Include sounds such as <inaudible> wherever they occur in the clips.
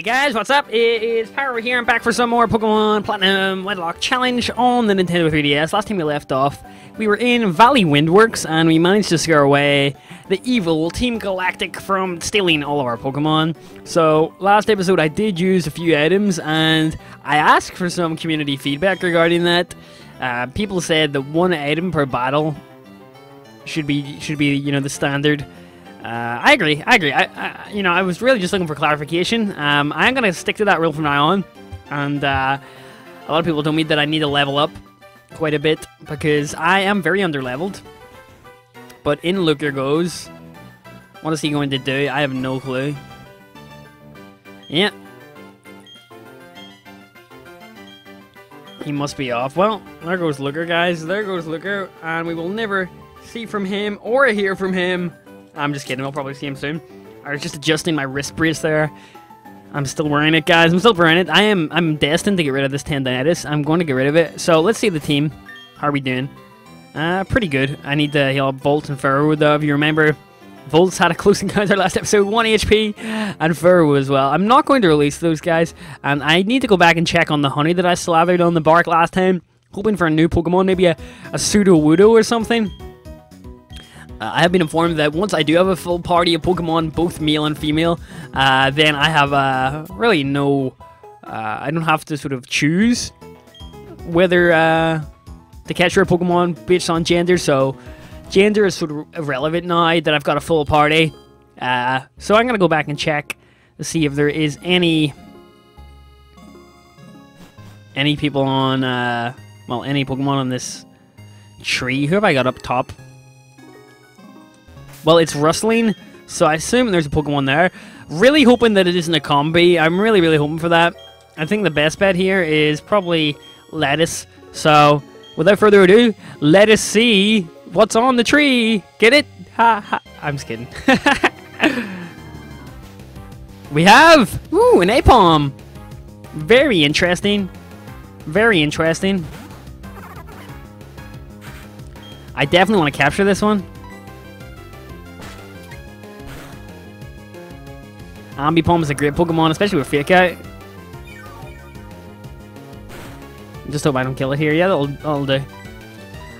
Hey guys, what's up? It is Pyro here. I'm back for some more Pokemon Platinum Wedlocke Challenge on the Nintendo 3DS. Last time we left off, we were in Valley Windworks and we managed to scare away the evil Team Galactic from stealing all of our Pokemon. So, last episode I did use a few items and I asked for some community feedback regarding that. Uh, people said that one item per battle should be should be you know the standard. Uh, I agree. I agree. I, I, you know, I was really just looking for clarification. Um, I'm gonna stick to that rule from now on, and uh, a lot of people told me that I need to level up quite a bit because I am very underleveled. But in Luker goes. What is he going to do? I have no clue. Yeah. He must be off. Well, there goes Luker, guys. There goes Luker, and we will never see from him or hear from him I'm just kidding. I'll probably see him soon. I was just adjusting my wrist brace there. I'm still wearing it, guys. I'm still wearing it. I am I'm destined to get rid of this tendonitis. I'm going to get rid of it. So let's see the team. How are we doing? Uh, pretty good. I need to heal Volt and Furrow, though. If you remember, Volt's had a close <laughs> encounter last episode, 1 HP, and Furrow as well. I'm not going to release those guys, and I need to go back and check on the honey that I slathered on the bark last time. Hoping for a new Pokemon, maybe a, a Sudowoodo or something. Uh, I have been informed that once I do have a full party of Pokemon, both male and female, uh, then I have uh, really no. Uh, I don't have to sort of choose whether uh, to catch your Pokemon based on gender. So gender is sort of irrelevant now that I've got a full party. Uh, so I'm gonna go back and check to see if there is any any people on well any Pokemon on this tree. Who have I got up top? Well, it's rustling, so I assume there's a Pokemon there. Really hoping that it isn't a Combee. I'm really, really hoping for that. I think the best bet here is probably Lettuce. So, without further ado, let us see what's on the tree. Get it? Ha ha. I'm just kidding. <laughs> we have, ooh, an Aipom. Very interesting. Very interesting. I definitely want to capture this one. Ambipom is a great Pokemon, especially with Fake Out. Just hope I don't kill it here. Yeah, that'll, that'll do.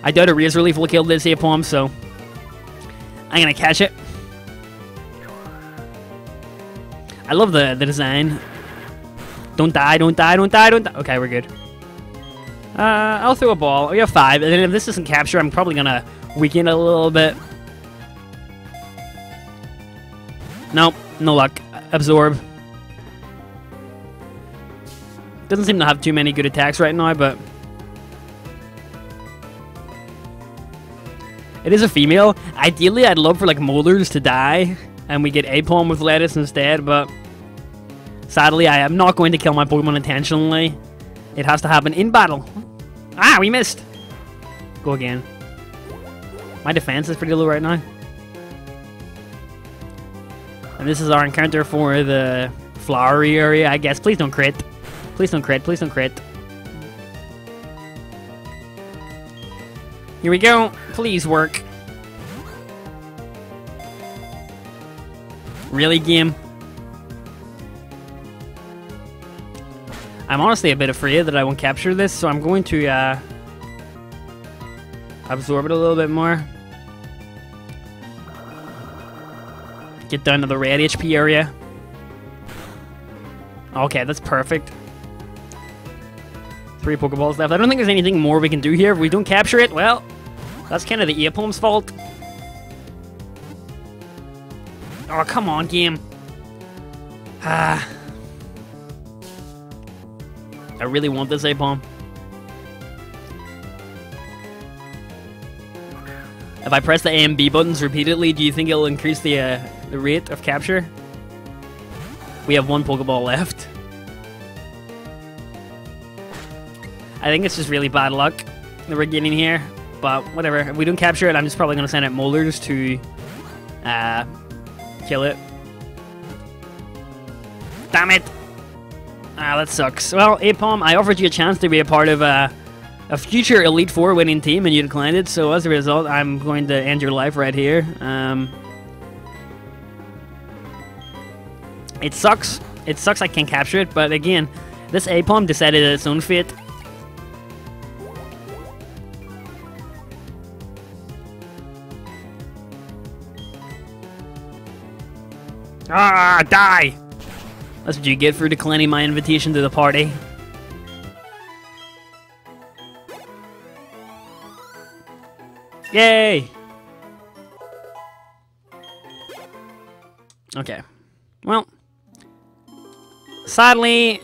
I doubt a Razor Leaf will kill this Aipom, so I'm gonna catch it. I love the, the design. Don't die, don't die, don't die, don't die. Okay, we're good. Uh, I'll throw a ball. We have five, and then if this doesn't capture, I'm probably gonna weaken it a little bit. Nope, no luck absorb. Doesn't seem to have too many good attacks right now, but... It is a female. Ideally, I'd love for, like, Molars to die, and we get Aipom with Lettuce instead, but... Sadly, I am not going to kill my Pokemon intentionally. It has to happen in battle. Ah, we missed! Go again. My defense is pretty low right now. And this is our encounter for the flowery area, I guess. Please don't crit. Please don't crit. Please don't crit. Here we go. Please work. Really, game? I'm honestly a bit afraid that I won't capture this, so I'm going to uh, absorb it a little bit more. Get down to the red HP area. Okay, that's perfect. Three Pokeballs left. I don't think there's anything more we can do here. If we don't capture it, well, that's kind of the Aipom's fault. Oh, come on, game. Ah. I really want this Aipom. If I press the A and B buttons repeatedly, do you think it'll increase the uh, the rate of capture? We have one Pokeball left. I think it's just really bad luck that we're getting here, but whatever. If we don't capture it, I'm just probably going to send out Molars to uh, kill it. Damn it! Ah, that sucks. Well, Aipom, I offered you a chance to be a part of uh, a future Elite Four winning team, and you declined it. So as a result, I'm going to end your life right here. Um, it sucks. It sucks I can't capture it, but again, this Aipom decided its own fate. Ah, die! That's what you get for declining my invitation to the party. Yay! Okay. Well, sadly,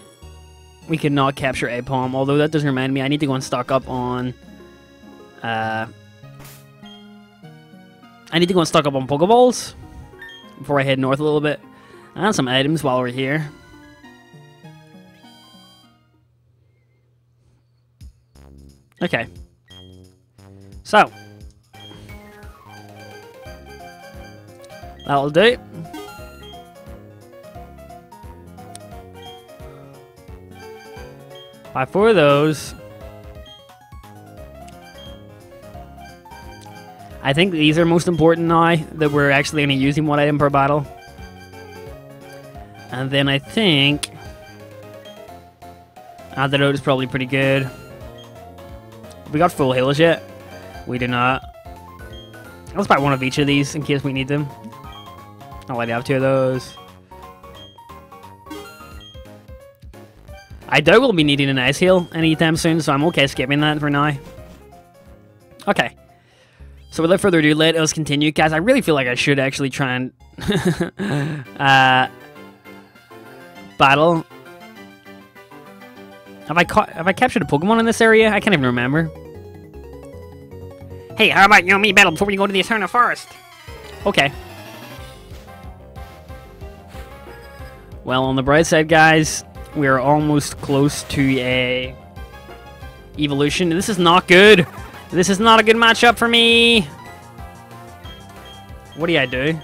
we could not capture Aipom, although that does remind me, I need to go and stock up on... Uh, I need to go and stock up on Pokeballs before I head north a little bit. And some items while we're here. Okay. So. That'll do. Buy four of those. I think these are most important now that we're actually only using one item per battle. And then I think Antidote is probably pretty good. We got full heals yet? We do not. Let's buy one of each of these in case we need them. I'll have two of those. I doubt we'll be needing an ice heal anytime soon, so I'm okay skipping that for now. Okay. So without further ado, let us continue. Guys, I really feel like I should actually try and <laughs> uh, battle. Have I caught have I captured a Pokemon in this area? I can't even remember. Hey, how about you and me battle before we go to the Eterna Forest? Okay. Well, on the bright side, guys, we are almost close to a evolution. This is not good. This is not a good matchup for me. What do I do?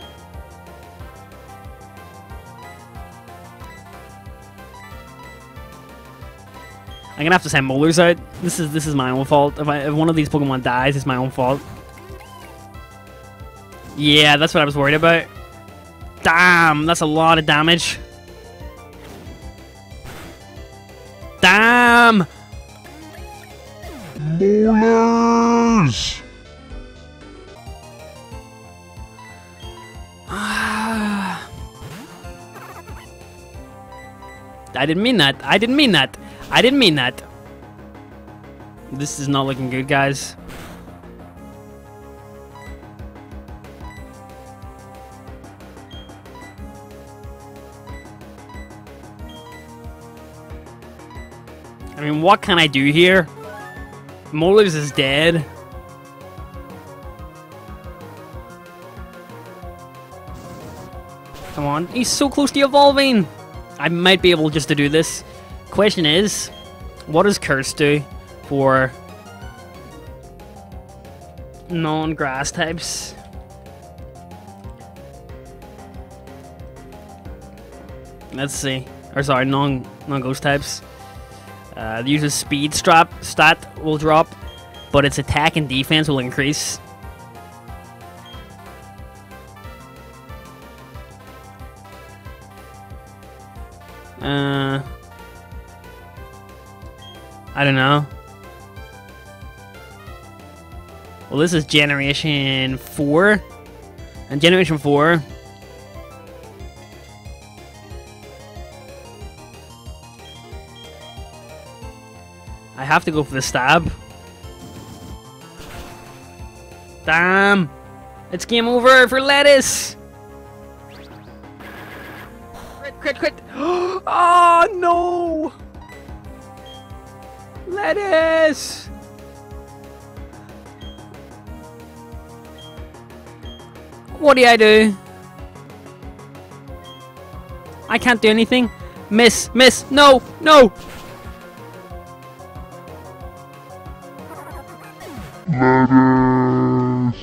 I'm gonna have to send Molars out. This is this is my own fault. If, I, if one of these Pokemon dies, it's my own fault. Yeah, that's what I was worried about. Damn, that's a lot of damage. Molars! <sighs> I didn't mean that. I didn't mean that. I didn't mean that. This is not looking good, guys. I mean, what can I do here? Molars is dead. Come on, he's so close to evolving. I might be able just to do this. Question is, what does Curse do for non-grass types? Let's see. Or sorry, non non-ghost types. Uh, user's speed strap stat will drop, but its attack and defense will increase. Uh, I don't know. Well, this is Generation 4. And Generation 4... have to go for the stab. Damn! It's game over for Lettuce! Crit, crit, crit! oh <gasps> no! Lettuce! What do I do? I can't do anything. Miss, miss, no, no! lettuce.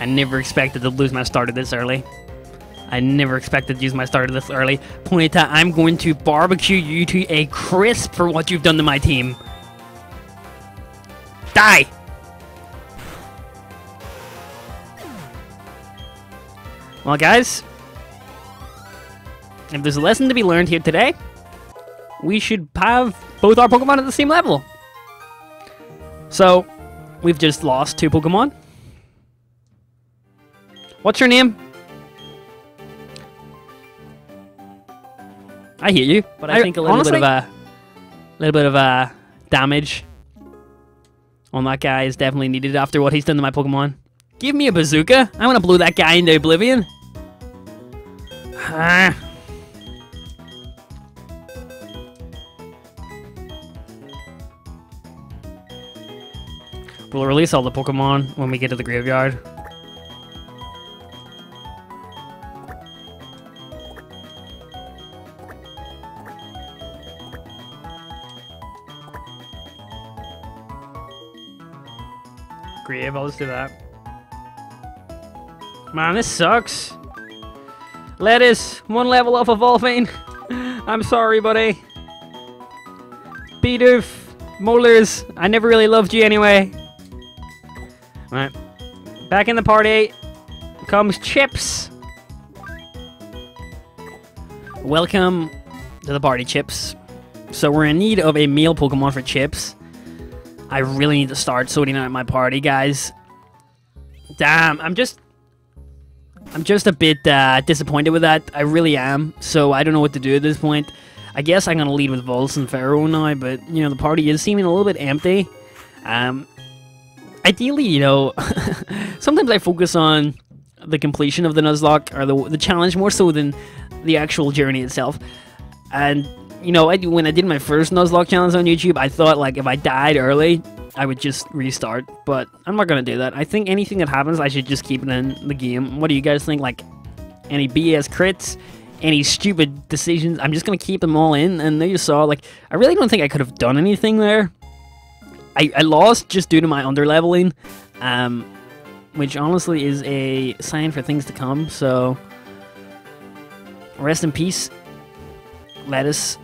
I never expected to lose my starter this early. I never expected to use my starter this early. Ponyta, I'm going to barbecue you to a crisp for what you've done to my team. Die! Well, guys, if there's a lesson to be learned here today, we should have both our Pokemon at the same level. So, we've just lost two Pokemon. What's your name? I hear you, but I, I- think a little honestly- bit of a little bit of a damage on that guy is definitely needed after what he's done to my Pokemon. Give me a bazooka. I want to blow that guy into oblivion. <sighs> Ah. We'll release all the Pokemon when we get to the graveyard. Grave, I'll just do that. Man, this sucks. Lettuce, one level off evolving. <laughs> I'm sorry, buddy. Bidoof, Molars, I never really loved you anyway. Back in the party comes Chips. Welcome to the party, Chips. So we're in need of a meal Pokemon for Chips. I really need to start sorting out my party, guys. Damn, I'm just... I'm just a bit uh, disappointed with that. I really am. So I don't know what to do at this point. I guess I'm going to lead with Volts and Pharaoh now, but, you know, the party is seeming a little bit empty. Um, ideally, you know, <laughs> sometimes I focus on the completion of the Nuzlocke or the, the challenge more so than the actual journey itself. And you know, I, when I did my first Nuzlocke challenge on YouTube, I thought like if I died early, I would just restart. But I'm not gonna do that. I think anything that happens, I should just keep it in the game. What do you guys think? Like any BS crits, any stupid decisions? I'm just gonna keep them all in. And there you saw, like I really don't think I could have done anything there. I, I lost just due to my underleveling, um, which honestly is a sign for things to come. So rest in peace, lettuce.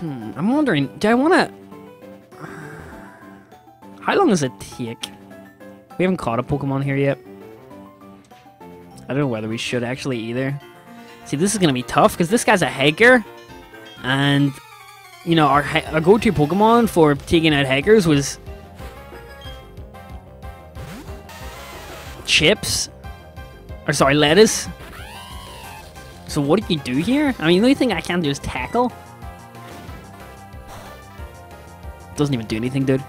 Hmm, I'm wondering, do I want to... How long does it take? We haven't caught a Pokemon here yet. I don't know whether we should actually either. See, this is going to be tough, because this guy's a Hiker. And, you know, our, our go-to Pokemon for taking out hikers was... Chips. Or, sorry, Lettuce. So what do you do here? I mean, the only thing I can do is tackle. Doesn't even do anything, dude.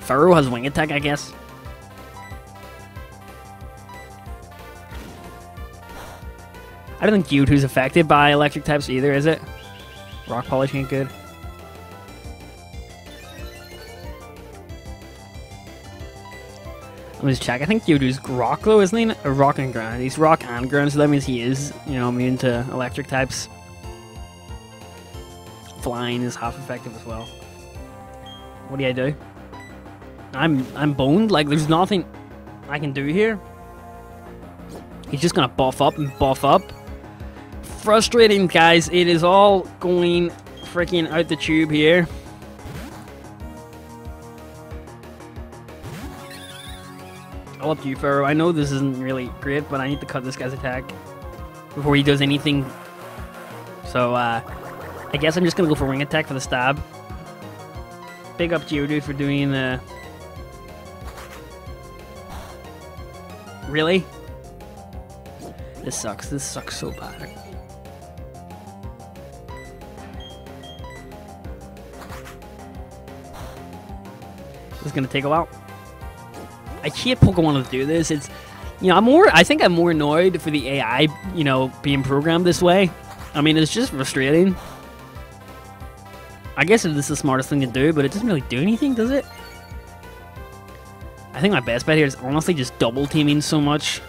Pharaoh has wing attack, I guess. I don't think Mewtwo's affected by electric types either, is it? Rock polish ain't good. Let me just check. I think Mewtwo's rock though, isn't he? Or rock and ground. He's rock and ground, so that means he is, you know, immune to electric types. Flying is half effective as well. What do I do? I'm I'm boned. Like there's nothing I can do here. He's just gonna buff up and buff up. Frustrating, guys. It is all going freaking out the tube here. All up to you, Pharaoh. I know this isn't really great, but I need to cut this guy's attack before he does anything. So, uh, I guess I'm just gonna go for wing attack for the stab. Big up Geodude for doing the. Really? This sucks. This sucks so bad. This is gonna take a while. I hate Pokemon to do this. It's, you know, I'm more. I think I'm more annoyed for the AI, you know, being programmed this way. I mean, it's just frustrating. I guess it is the smartest thing to do, but it doesn't really do anything, does it? I think my best bet here is honestly just double teaming so much.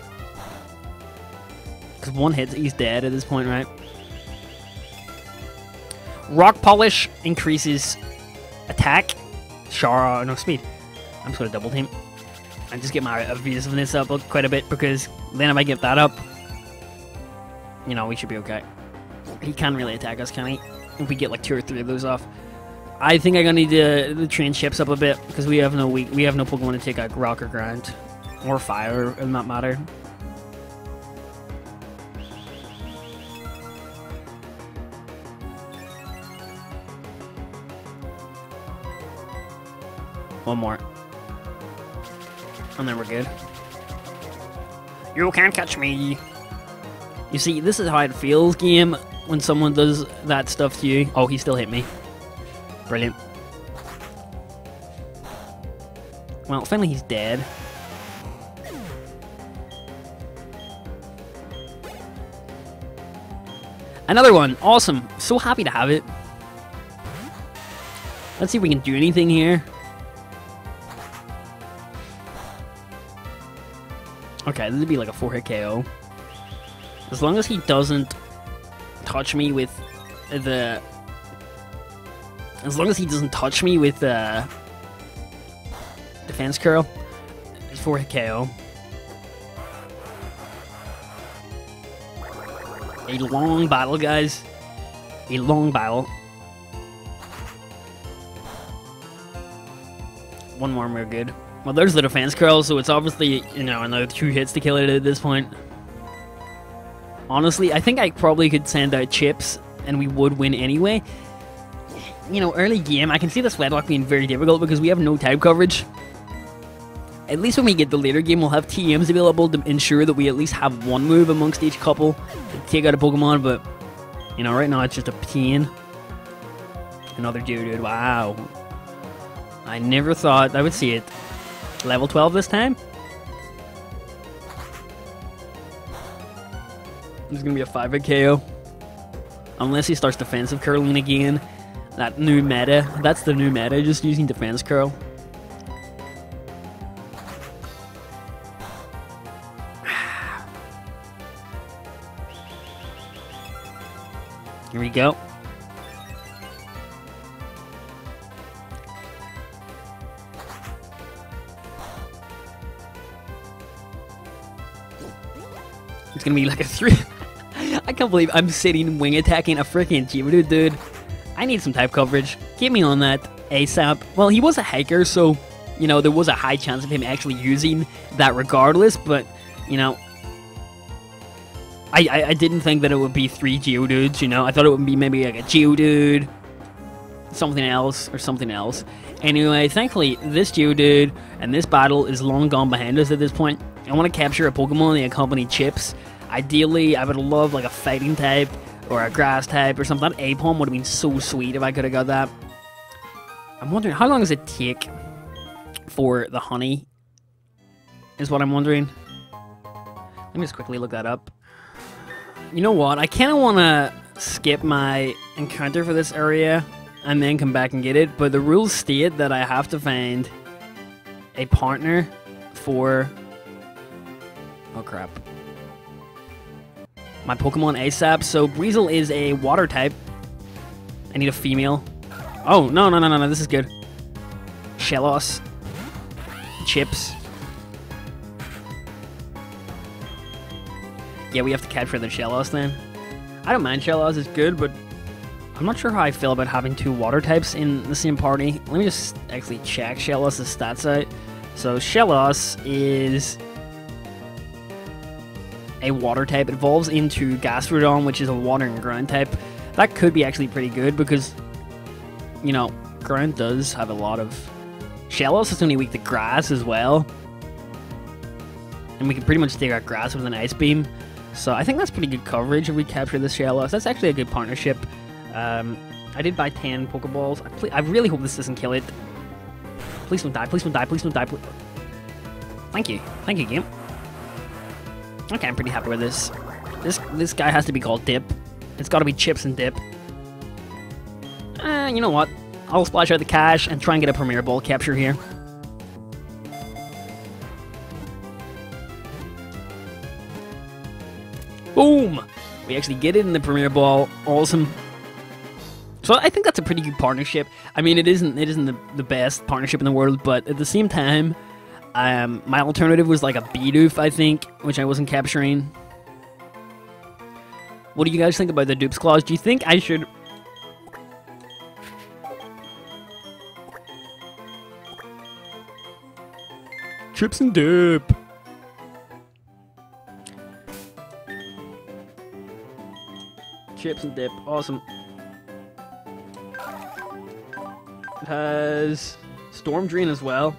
Because one hit, he's dead at this point, right? Rock Polish increases attack. Shara, no speed. I'm just going to double team. And just get my evasiveness up quite a bit because then if I get that up, you know, we should be okay. He can't really attack us, can he? If we get like two or three of those off. I think I'm gonna need to, train Chips up a bit because we have no we, we have no Pokemon to take out Rock or Ground. Or fire, in that matter. One more. And then we're good. You can't catch me. You see, this is how it feels, game, when someone does that stuff to you. Oh, he still hit me. Brilliant. Well, finally he's dead. Another one. Awesome. So happy to have it. Let's see if we can do anything here. Okay, this would be like a 4 hit KO. As long as he doesn't touch me with the... As long as he doesn't touch me with the... Uh, defense curl, it's 4 hit KO. A long battle, guys. A long battle. One more we're good. Well, there's the defense curl, so it's obviously, you know, another two hits to kill it at this point. Honestly, I think I probably could send out chips, and we would win anyway. You know, early game, I can see the Wedlocke being very difficult because we have no type coverage. At least when we get the later game, we'll have TMs available to ensure that we at least have one move amongst each couple to take out a Pokemon, but, you know, right now it's just a pain. Another dude, wow. I never thought I would see it. Level 12 this time? This is gonna be a 5 hit KO. Unless he starts defensive curling again. That new meta. That's the new meta, just using defense curl. <sighs> Here we go. It's gonna be like a three. <laughs> I can't believe I'm sitting wing attacking a freaking Geodude, dude. I need some type coverage. Get me on that ASAP. Well, he was a hiker, so, you know, there was a high chance of him actually using that regardless, but, you know, I, I, I didn't think that it would be three Geodudes, you know? I thought it would be maybe like a Geodude, something else, or something else. Anyway, thankfully, this Geodude and this battle is long gone behind us at this point. I want to capture a Pokemon that accompany chips. Ideally, I would love like a fighting type or a grass type or something. That Aipom would have been so sweet if I could have got that. I'm wondering, how long does it take for the honey? Is what I'm wondering. Let me just quickly look that up. You know what? I kind of want to skip my encounter for this area and then come back and get it, but the rules state that I have to find a partner for Oh crap. My Pokemon ASAP. So Buizel is a water type. I need a female. Oh, no, no, no, no, no. This is good. Shellos. Chips. Yeah, we have to capture the Shellos then. I don't mind Shellos, it's good, but I'm not sure how I feel about having two water types in the same party. Let me just actually check Shellos' stats out. So Shellos is a water type. It evolves into Gastrodon, which is a water and ground type. That could be actually pretty good because, you know, ground does have a lot of... Shellos is only weak to grass as well. And we can pretty much take out grass with an Ice Beam. So I think that's pretty good coverage if we capture the Shellos. That's actually a good partnership. Um, I did buy 10 Pokeballs. I, I, really hope this doesn't kill it. Please don't die, please don't die, please don't die. Please. Thank you. Thank you, game. Okay, I'm pretty happy with this. This this guy has to be called Dip. It's got to be Chips and Dip. Uh, you know what? I'll splash out the cash and try and get a Premier Ball capture here. Boom! We actually get it in the Premier Ball. Awesome. So I think that's a pretty good partnership. I mean, it isn't it isn't the, the best partnership in the world, but at the same time, um, my alternative was like a Bidoof, I think, which I wasn't capturing. What do you guys think about the dupes clause? Do you think I should... Chips and dip. Chips and dip. Awesome. It has Storm Drain as well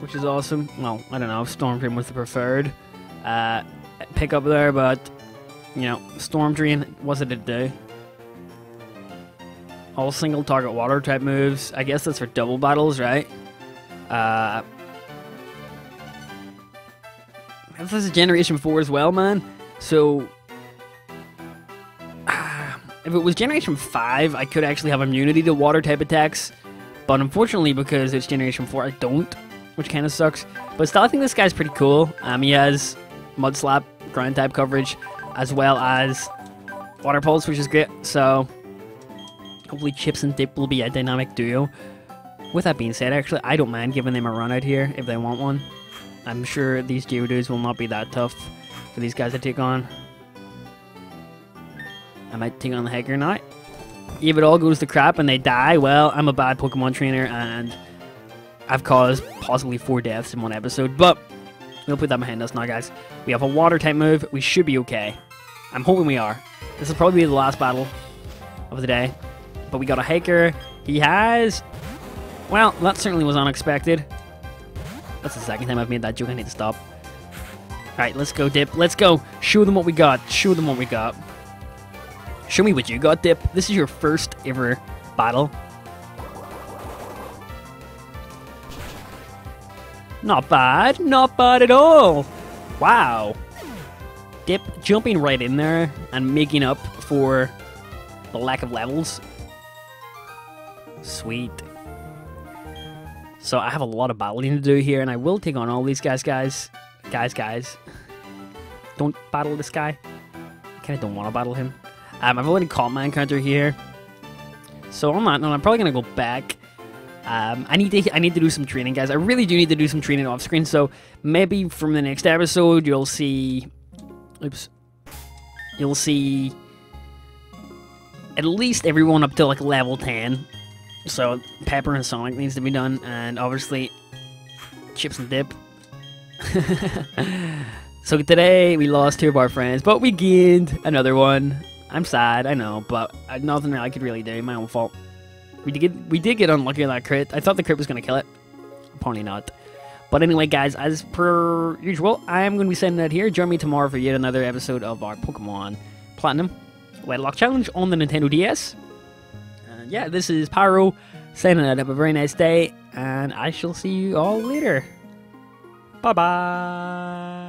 which is awesome. Well, I don't know if Storm Drain was the preferred uh, pickup there, but you know, Storm Drain, what's it to do? All single target water type moves. I guess that's for double battles, right? Uh, this is Generation 4 as well, man. So, <sighs> if it was Generation 5, I could actually have immunity to water type attacks. But unfortunately, because it's Generation 4, I don't, which kind of sucks. But still, I think this guy's pretty cool. Um, he has Mud Slap, ground type coverage, as well as Water Pulse, which is great. So, hopefully Chips and Dip will be a dynamic duo. With that being said, actually, I don't mind giving them a run out here if they want one. I'm sure these Geodudes will not be that tough for these guys to take on. I might take on the Hiker now. If it all goes to crap and they die, well, I'm a bad Pokemon trainer and I've caused possibly four deaths in one episode, but we'll put that behind us now, guys. We have a water type move. We should be okay. I'm hoping we are. This will probably be the last battle of the day. But we got a hiker. He has... Well, that certainly was unexpected. That's the second time I've made that joke. I need to stop. Alright, let's go, Dip. Let's go. Show them what we got. Show them what we got. Show me what you got, Dip. This is your first ever battle. Not bad. Not bad at all. Wow. Dip jumping right in there and making up for the lack of levels. Sweet. So I have a lot of battling to do here, and I will take on all these guys, guys. Guys, guys. Don't battle this guy. I kind of don't want to battle him. Um, I've already caught my encounter here. So on that note, I'm probably going to go back. Um, I need to I need to do some training, guys. I really do need to do some training off screen. So maybe from the next episode, you'll see... Oops. You'll see at least everyone up to like level 10 so Pepper and Sonic needs to be done, and obviously Chips and Dip. <laughs> so today we lost two of our friends, but we gained another one. I'm sad, I know, but nothing I could really do. My own fault. We did get, we did get unlucky on that crit. I thought the crit was gonna kill it. Apparently not. But anyway, guys, as per usual, I am going to be sending it here. Join me tomorrow for yet another episode of our Pokemon Platinum Wedlocke Challenge on the Nintendo DS yeah, this is Pyro saying that have a very nice day, and I shall see you all later. Bye bye.